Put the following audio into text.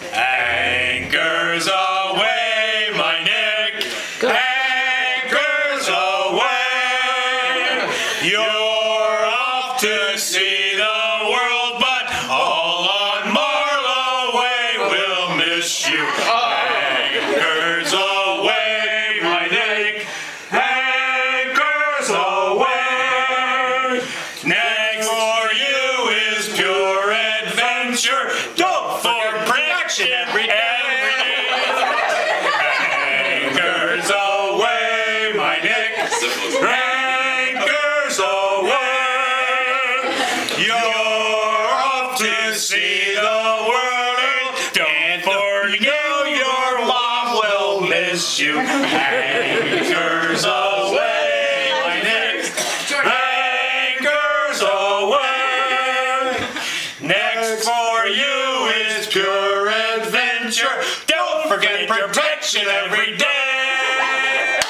Anchors away, my Nick. Anchors away. You're off to see the world, but all on Marlowe Way will miss you. Anchors away, my Nick. Anchors away. Next protection every day. Anchors away, my Nick. Anchors away. You're off to see the world. Don't forget your mom will miss you. Anchors away. Next for you is pure Don't forget protection every day.